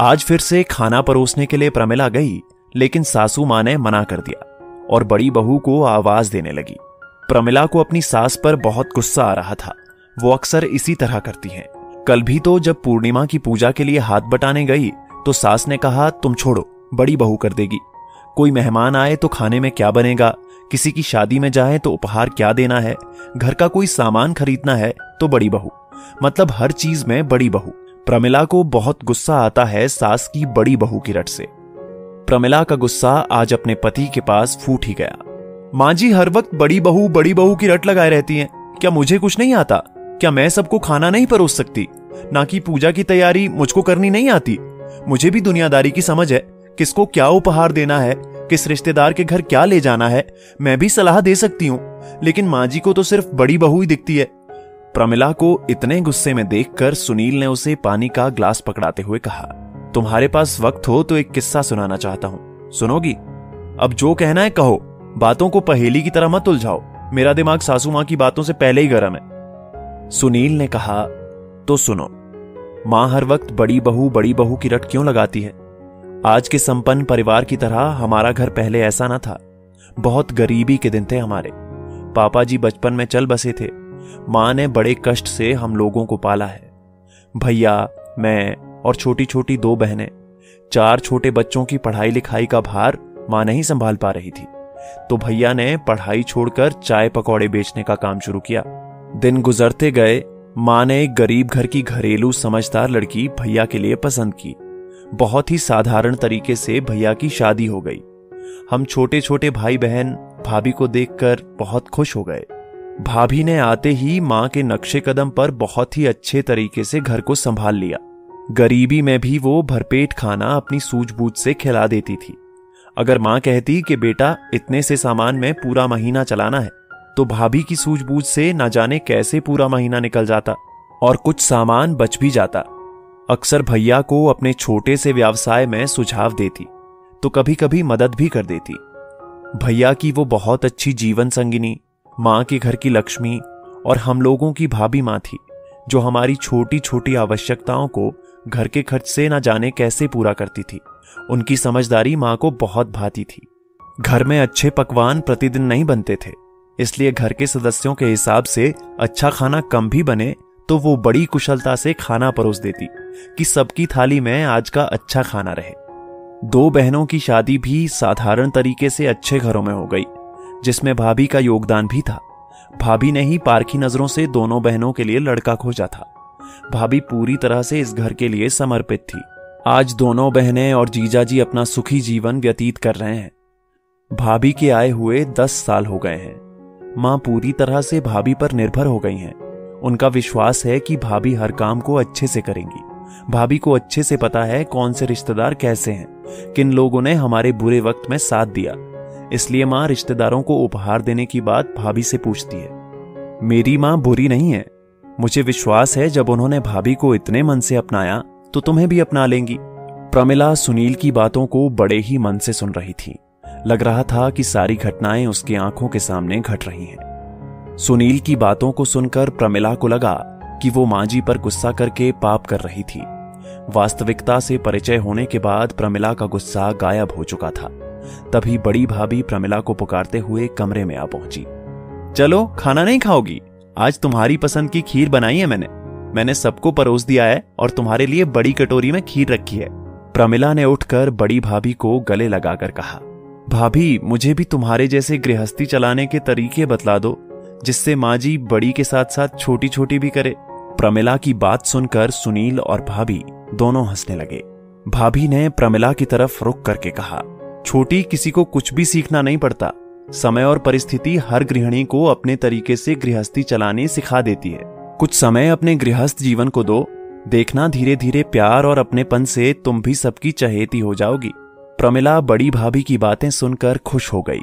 आज फिर से खाना परोसने के लिए प्रमिला गई, लेकिन सासू माँ ने मना कर दिया और बड़ी बहू को आवाज़ देने लगी। प्रमिला को अपनी सास पर बहुत गुस्सा आ रहा था। वो अक्सर इसी तरह करती हैं। कल भी तो जब पूर्णिमा की पूजा के लिए हाथ बटाने गई तो सास ने कहा, तुम छोड़ो, बड़ी बहू कर देगी। कोई मेहमान आए तो खाने में क्या बनेगा? किसी की शादी में जाए तो उपहार क्या देना है? घर का कोई सामान खरीदना है तो बड़ी बहू। मतलब हर चीज़ में बड़ी बहू। प्रमिला को बहुत गुस्सा आता है सास की बड़ी बहू की रट से। प्रमिला का गुस्सा आज अपने पति के पास फूट ही गया। माँ जी, हर वक्त बड़ी बहू बड़ी बहू की रट लगाए रहती हैं। क्या मुझे कुछ नहीं आता? क्या मैं सबको खाना नहीं परोस सकती? ना कि पूजा की तैयारी मुझको करनी नहीं आती? मुझे भी दुनियादारी की समझ है। किसको क्या उपहार देना है? किस रिश्तेदार के घर क्या ले जाना है? मैं भी सलाह दे सकती हूँ। लेकिन माँ जी को तो सिर्फ़ बड़ी बहू ही दिखती है। प्रमिला को इतने गुस्से में देखकर सुनील ने उसे पानी का ग्लास पकड़ाते हुए कहा, तुम्हारे पास वक्त हो तो एक किस्सा सुनाना चाहता हूँ। सुनोगी? अब जो कहना है कहो। बातों को पहेली की तरह मत उलझाओ। मेरा दिमाग सासू माँ की बातों से पहले ही गर्म है। सुनील ने कहा तो सुनो। माँ हर वक्त बड़ी बहू बड़ी बहू की रट क्यों लगाती है? आज के संपन्न परिवार की तरह हमारा घर पहले ऐसा ना था। बहुत गरीबी के दिन थे हमारे। पापा जी बचपन में चल बसे थे। माँ ने बड़े कष्ट से हम लोगों को पाला है। भैया, मैं और छोटी छोटी दो बहनें, चार छोटे बच्चों की पढ़ाई लिखाई का भार माँ नहीं संभाल पा रही थी। तो भैया ने पढ़ाई छोड़कर चाय पकौड़े बेचने का काम शुरू किया। दिन गुजरते गए, माँ ने एक गरीब घर की घरेलू समझदार लड़की भैया के लिए पसंद की। बहुत ही साधारण तरीके से भैया की शादी हो गई। हम छोटे छोटे भाई बहन भाभी को देखकर बहुत खुश हो गए। भाभी ने आते ही माँ के नक्शे कदम पर बहुत ही अच्छे तरीके से घर को संभाल लिया। गरीबी में भी वो भरपेट खाना अपनी सूझबूझ से खिला देती थी। अगर माँ कहती कि बेटा, इतने से सामान में पूरा महीना चलाना है तो भाभी की सूझबूझ से ना जाने कैसे पूरा महीना निकल जाता और कुछ सामान बच भी जाता। अक्सर भैया को अपने छोटे से व्यवसाय में सुझाव देती तो कभी कभी मदद भी कर देती। भैया की वो बहुत अच्छी जीवन संगिनी माँ के घर की लक्ष्मी और हम लोगों की भाभी माँ थी, जो हमारी छोटी छोटी आवश्यकताओं को घर के खर्च से न जाने कैसे पूरा करती थी। उनकी समझदारी माँ को बहुत भाती थी। घर में अच्छे पकवान प्रतिदिन नहीं बनते थे, इसलिए घर के सदस्यों के हिसाब से अच्छा खाना कम भी बने तो वो बड़ी कुशलता से खाना परोस देती कि सबकी थाली में आज का अच्छा खाना रहे। दो बहनों की शादी भी साधारण तरीके से अच्छे घरों में हो गई। जिसमें भाभी का योगदान भी था। भाभी ने ही पारखी नज़रों से दोनों बहनों के लिए लड़का खोजा था। भाभी पूरी तरह से इस घर के लिए समर्पित थी। आज दोनों बहनें और जीजा जी अपना सुखी जीवन व्यतीत कर रहे हैं। भाभी के आए हुए दस साल हो गए हैं। माँ पूरी तरह से भाभी पर निर्भर हो गई हैं। उनका विश्वास है कि भाभी हर काम को अच्छे से करेंगी। भाभी को अच्छे से पता है कौन से रिश्तेदार कैसे हैं, किन लोगों ने हमारे बुरे वक्त में साथ दिया। इसलिए माँ रिश्तेदारों को उपहार देने की बात भाभी से पूछती है। मेरी माँ बुरी नहीं है। मुझे विश्वास है जब उन्होंने भाभी को इतने मन से अपनाया तो तुम्हें भी अपना लेंगी। प्रमिला सुनील की बातों को बड़े ही मन से सुन रही थी। लग रहा था कि सारी घटनाएँ उसकी आँखों के सामने घट रही हैं। सुनील की बातों को सुनकर प्रमिला को लगा कि वो माँ जी पर गुस्सा करके पाप कर रही थी। वास्तविकता से परिचय होने के बाद प्रमिला का गुस्सा गायब हो चुका था। तभी बड़ी भाभी प्रमिला को पुकारते हुए कमरे में आ पहुँची। चलो, खाना नहीं खाओगी? आज तुम्हारी पसंद की खीर बनाई है मैंने। मैंने सबको परोस दिया है और तुम्हारे लिए बड़ी कटोरी में खीर रखी है। प्रमिला ने उठकर बड़ी भाभी को गले लगाकर कहा, भाभी, मुझे भी तुम्हारे जैसे गृहस्थी चलाने के तरीके बतला दो, जिससे माँ जी बड़ी के साथ साथ छोटी छोटी भी करे। प्रमिला की बात सुनकर सुनील और भाभी दोनों हंसने लगे। भाभी ने प्रमिला की तरफ़ रुक करके कहा छोटी किसी को कुछ भी सीखना नहीं पड़ता। समय और परिस्थिति हर गृहिणी को अपने तरीके से गृहस्थी चलाने सिखा देती है। कुछ समय अपने गृहस्थ जीवन को दो। देखना धीरे धीरे प्यार और अपनेपन से तुम भी सबकी चहेती हो जाओगी। प्रमिला बड़ी भाभी की बातें सुनकर खुश हो गई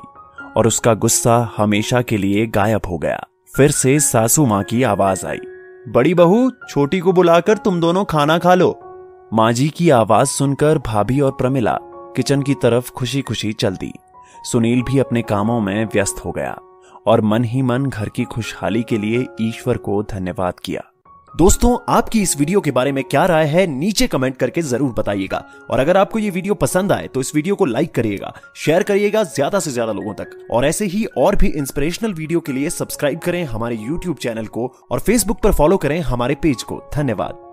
और उसका गुस्सा हमेशा के लिए गायब हो गया। फिर से सासू माँ की आवाज़ आई। बड़ी बहू, छोटी को बुलाकर तुम दोनों खाना खा लो। माँ जी की आवाज़ सुनकर भाभी और प्रमिला किचन की तरफ़ खुशी खुशी चल दी सुनील भी अपने कामों में व्यस्त हो गया और मन ही मन घर की खुशहाली के लिए ईश्वर को धन्यवाद किया। दोस्तों, आपकी इस वीडियो के बारे में क्या राय है, नीचे कमेंट करके ज़रूर बताइएगा। और अगर आपको ये वीडियो पसंद आए तो इस वीडियो को लाइक करिएगा, शेयर करिएगा ज़्यादा से ज़्यादा लोगों तक। और ऐसे ही और भी इंस्पिरेशनल वीडियो के लिए सब्सक्राइब करें हमारे यूट्यूब चैनल को और फेसबुक पर फॉलो करें हमारे पेज को। धन्यवाद।